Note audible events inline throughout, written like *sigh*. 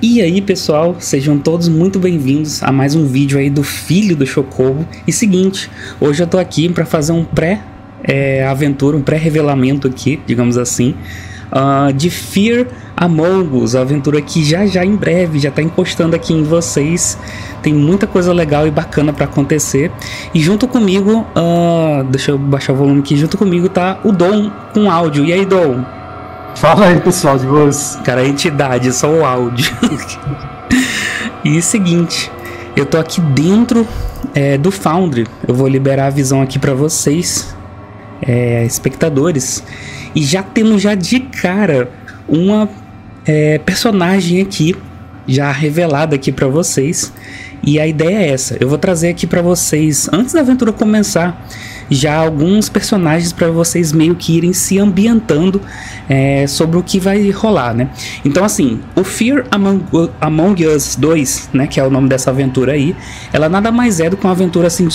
E aí pessoal, sejam todos muito bem-vindos a mais um vídeo aí do Filho do Chocobo. E seguinte, hoje eu tô aqui para fazer um pré-aventura, é, um pré-revelamento aqui, digamos assim, uh, de Fear Among Us, a aventura que já já em breve já tá encostando aqui em vocês. Tem muita coisa legal e bacana para acontecer. E junto comigo, uh, deixa eu baixar o volume aqui, junto comigo tá o Dom com áudio. E aí, Dom? Fala aí, pessoal, de boas. Cara, a entidade, só o áudio. *laughs* e seguinte, eu tô aqui dentro é, do Foundry. Eu vou liberar a visão aqui para vocês, é, espectadores. E já temos já de cara uma é, personagem aqui, já revelada aqui para vocês. E a ideia é essa. Eu vou trazer aqui para vocês, antes da aventura começar, já alguns personagens para vocês meio que irem se ambientando é, sobre o que vai rolar, né? Então, assim, o Fear Among, Among Us 2, né, que é o nome dessa aventura aí, ela nada mais é do que uma aventura assim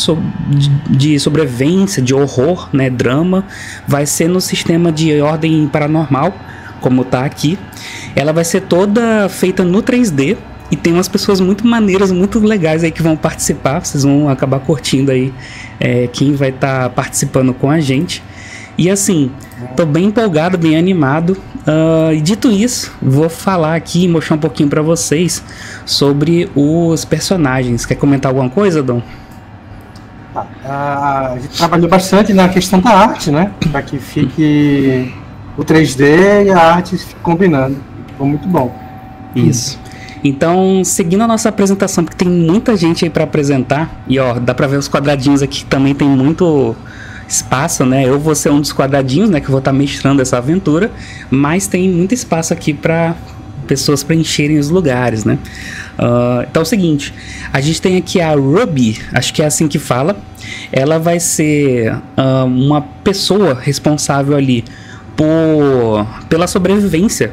de sobrevivência, de horror, né, drama. Vai ser no sistema de ordem paranormal, como tá aqui. Ela vai ser toda feita no 3D, e tem umas pessoas muito maneiras, muito legais aí que vão participar. Vocês vão acabar curtindo aí é, quem vai estar tá participando com a gente. E assim, tô bem empolgado, bem animado. Uh, e dito isso, vou falar aqui e mostrar um pouquinho para vocês sobre os personagens. Quer comentar alguma coisa, Dom? Ah, a gente trabalhou bastante na questão da arte, né? Para que fique o 3D e a arte combinando. Ficou muito bom. Isso. Então, seguindo a nossa apresentação, porque tem muita gente aí para apresentar, e ó, dá para ver os quadradinhos aqui também tem muito espaço, né? Eu vou ser um dos quadradinhos, né, que vou estar tá mestrando essa aventura, mas tem muito espaço aqui para pessoas preencherem os lugares, né? Uh, então é o seguinte, a gente tem aqui a Ruby, acho que é assim que fala. Ela vai ser uh, uma pessoa responsável ali por pela sobrevivência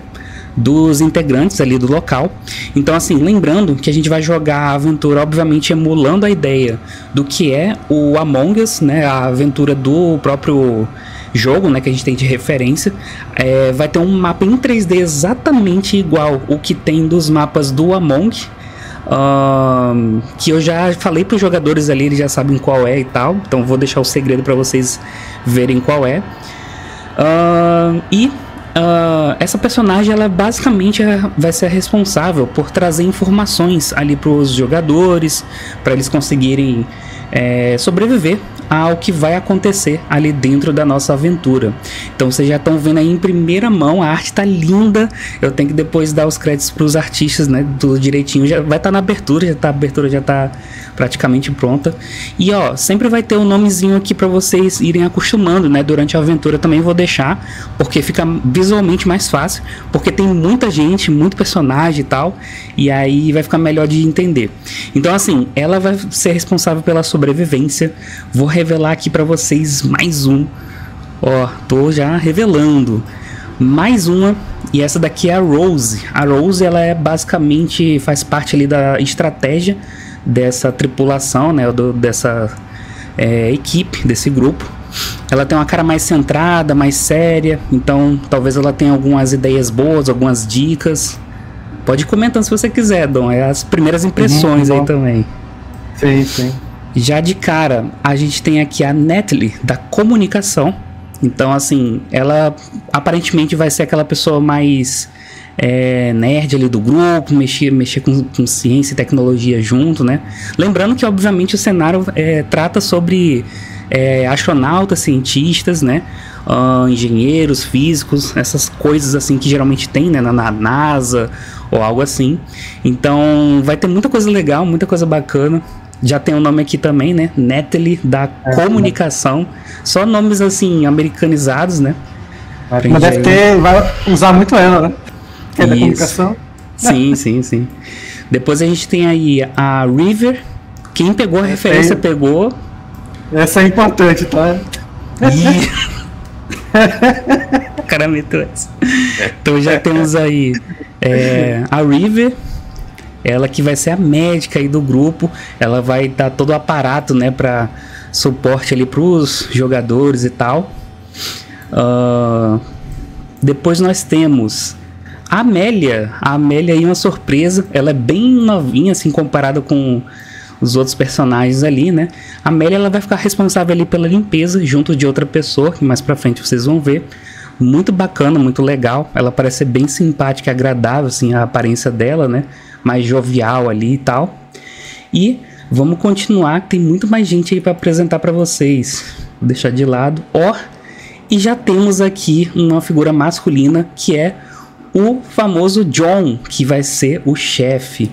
dos integrantes ali do local. Então, assim, lembrando que a gente vai jogar a aventura, obviamente, emulando a ideia do que é o Among Us, né? A aventura do próprio jogo, né? Que a gente tem de referência. É, vai ter um mapa em 3D exatamente igual o que tem dos mapas do Among. Uh, que eu já falei para os jogadores ali, eles já sabem qual é e tal. Então vou deixar o segredo para vocês verem qual é. E Uh, essa personagem ela basicamente é, vai ser responsável por trazer informações ali para os jogadores para eles conseguirem é, sobreviver ao que vai acontecer ali dentro da nossa aventura. Então vocês já estão vendo aí em primeira mão, a arte está linda. Eu tenho que depois dar os créditos para os artistas, né? Tudo direitinho. Já vai estar tá na abertura, já tá, a abertura já está praticamente pronta. E ó, sempre vai ter um nomezinho aqui para vocês irem acostumando, né? Durante a aventura também vou deixar, porque fica visualmente mais fácil, porque tem muita gente, muito personagem e tal, e aí vai ficar melhor de entender. Então assim, ela vai ser responsável pela sobrevivência. Vou revelar aqui para vocês mais um. Ó, tô já revelando. Mais uma, e essa daqui é a Rose. A Rose, ela é basicamente faz parte ali da estratégia dessa tripulação, né, do, dessa é, equipe, desse grupo. Ela tem uma cara mais centrada, mais séria, então talvez ela tenha algumas ideias boas, algumas dicas. Pode ir comentando se você quiser, Dom. É as primeiras impressões uhum, aí também. Sim, sim. Já de cara, a gente tem aqui a Natalie, da comunicação. Então, assim, ela aparentemente vai ser aquela pessoa mais é, nerd ali do grupo, mexer, mexer com, com, ciência e tecnologia junto, né? Lembrando que, obviamente, o cenário é, trata sobre é, astronautas, cientistas, né? Uh, engenheiros, físicos, essas coisas assim que geralmente tem né, na, na NASA ou algo assim. Então vai ter muita coisa legal, muita coisa bacana. Já tem o um nome aqui também, né? Natalie da é, comunicação. Só nomes assim, americanizados, né? Mas deve ter, vai usar muito ela, né? Que é da comunicação. Sim, *laughs* sim, sim. Depois a gente tem aí a River. Quem pegou a referência pegou. Essa é importante, tá? E... *laughs* cara meteu essa. Então já temos aí é, a River, ela que vai ser a médica aí do grupo, ela vai dar todo o aparato, né, para suporte ali para os jogadores e tal. Uh, depois nós temos a Amélia. A Amélia aí é uma surpresa. Ela é bem novinha, assim, comparada com os outros personagens ali, né? A Amélia ela vai ficar responsável ali pela limpeza junto de outra pessoa, que mais pra frente vocês vão ver. Muito bacana, muito legal. Ela parece ser bem simpática, agradável, assim, a aparência dela, né? Mais jovial ali e tal. E vamos continuar, tem muito mais gente aí para apresentar para vocês. Vou deixar de lado. Ó, e já temos aqui uma figura masculina que é o famoso John, que vai ser o chefe.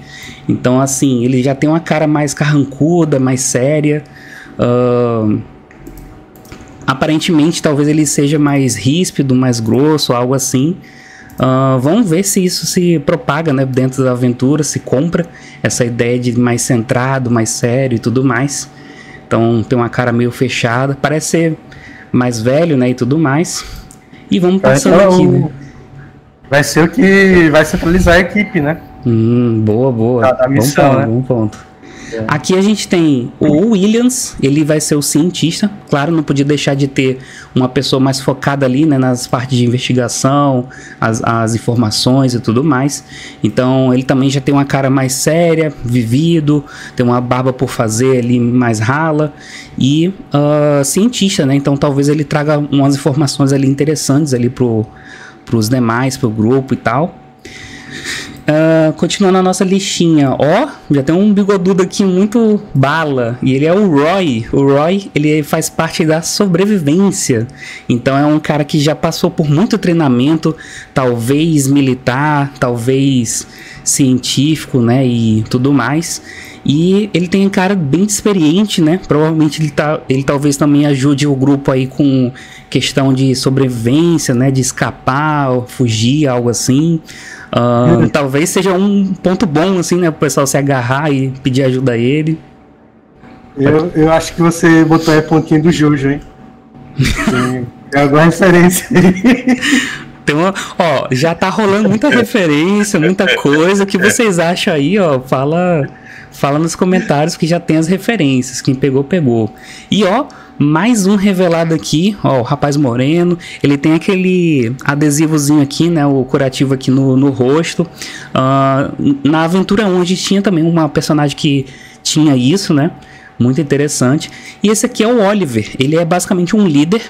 Então, assim, ele já tem uma cara mais carrancuda, mais séria. Uh, aparentemente, talvez ele seja mais ríspido, mais grosso, algo assim. Uh, vamos ver se isso se propaga né, dentro da aventura, se compra essa ideia de mais centrado, mais sério e tudo mais. Então tem uma cara meio fechada, parece ser mais velho né, e tudo mais. E vamos passando então, aqui, né? Vai ser o que vai centralizar a equipe, né? Hum, boa, boa. A, a missão, bom ponto, né? bom ponto. É. Aqui a gente tem o Williams, ele vai ser o cientista. Claro, não podia deixar de ter uma pessoa mais focada ali né, nas partes de investigação, as, as informações e tudo mais. Então ele também já tem uma cara mais séria, vivido, tem uma barba por fazer ali mais rala e uh, cientista, né? Então talvez ele traga umas informações ali interessantes ali pro para os demais, para o grupo e tal. Uh, continuando a nossa listinha, ó, já tem um bigodudo aqui muito bala, e ele é o Roy. O Roy, ele faz parte da sobrevivência. Então é um cara que já passou por muito treinamento, talvez militar, talvez científico, né, e tudo mais. E ele tem um cara bem experiente, né? Provavelmente ele, tá, ele talvez também ajude o grupo aí com questão de sobrevivência, né? De escapar, fugir, algo assim. Uh, talvez seja um ponto bom, assim, né? Para o pessoal se agarrar e pedir ajuda a ele. Eu, eu acho que você botou aí a pontinha do Jojo, hein? *laughs* é alguma referência aí. Tem uma, ó, já tá rolando muita referência, muita coisa. O que vocês acham aí, ó? Fala, fala nos comentários que já tem as referências. Quem pegou, pegou. E ó, mais um revelado aqui, ó, o rapaz moreno. Ele tem aquele adesivozinho aqui, né? O curativo aqui no, no rosto. Uh, na aventura 1 a gente tinha também uma personagem que tinha isso, né? Muito interessante. E esse aqui é o Oliver. Ele é basicamente um líder.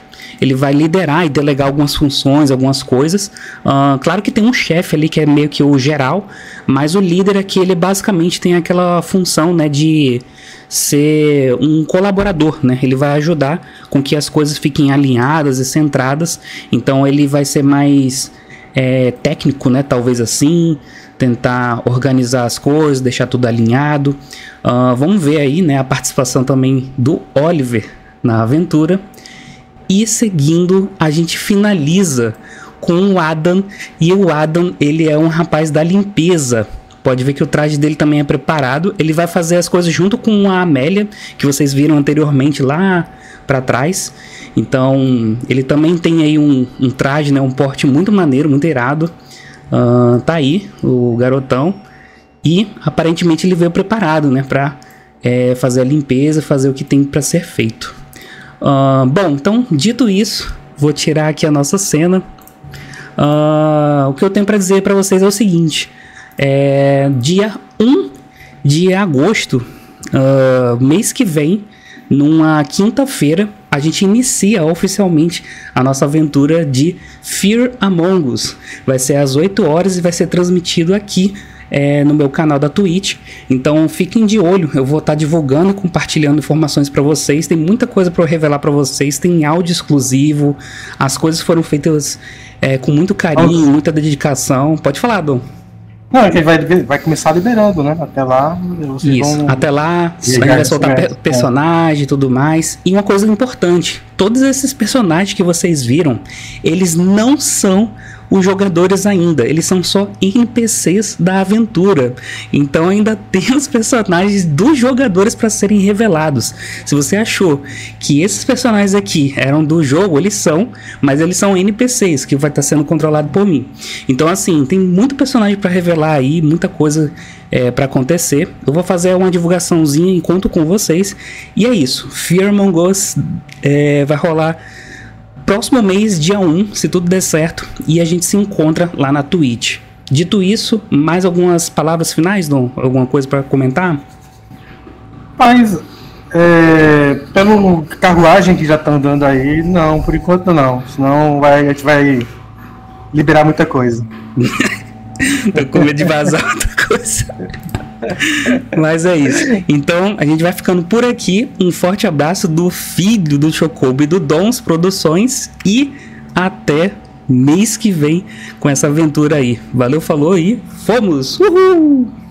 Ele vai liderar e delegar algumas funções, algumas coisas. Uh, claro que tem um chefe ali que é meio que o geral, mas o líder aqui ele basicamente tem aquela função, né, de ser um colaborador, né? Ele vai ajudar com que as coisas fiquem alinhadas e centradas. Então ele vai ser mais é, técnico, né? Talvez assim, tentar organizar as coisas, deixar tudo alinhado. Uh, vamos ver aí, né? A participação também do Oliver na aventura. E seguindo, a gente finaliza com o Adam. E o Adam, ele é um rapaz da limpeza. Pode ver que o traje dele também é preparado. Ele vai fazer as coisas junto com a Amélia, que vocês viram anteriormente lá para trás. Então, ele também tem aí um, um, traje, né, um porte muito maneiro, muito irado. Uh, tá aí o garotão. E aparentemente ele veio preparado, né, para é, fazer a limpeza, fazer o que tem para ser feito. Uh, bom, então, dito isso, vou tirar aqui a nossa cena. Uh, o que eu tenho para dizer para vocês é o seguinte: é, dia 1 de agosto, uh, mês que vem, numa quinta-feira, a gente inicia oficialmente a nossa aventura de Fear Among Us. Vai ser às 8 horas e vai ser transmitido aqui é, no meu canal da Twitch. Então fiquem de olho, eu vou estar tá divulgando, compartilhando informações para vocês. Tem muita coisa para eu revelar para vocês, tem áudio exclusivo. As coisas foram feitas é, com muito carinho, muita dedicação. Pode falar, Dom. Não, é que vai, vai começar liberando, né? Até lá. Isso, até lá a gente vai soltar per personagem e tudo mais. E uma coisa importante: todos esses personagens que vocês viram, eles não são os jogadores ainda. Eles são só NPCs da aventura. Então ainda *laughs* tem os personagens dos jogadores para serem revelados. Se você achou que esses personagens aqui eram do jogo, eles são, mas eles são NPCs que vai estar tá sendo controlado por mim. Então assim, tem muito personagem para revelar aí, muita coisa é, para acontecer. Eu vou fazer uma divulgaçãozinha enquanto com vocês. E é isso. Fear Among Us é, vai rolar próximo mês, dia 1, se tudo der certo, e a gente se encontra lá na Twitch. Dito isso, mais algumas palavras finais, Dom? Alguma coisa para comentar? Mas, é, pelo carruagem que já está andando aí, não, por enquanto não. Senão vai, a gente vai liberar muita coisa. *laughs* Tô com medo de vazar outra coisa. Mas é isso. Então a gente vai ficando por aqui. Um forte abraço do filho do Chocobo e do Dons Produções. E até mês que vem com essa aventura aí. Valeu, falou e fomos! Uhul!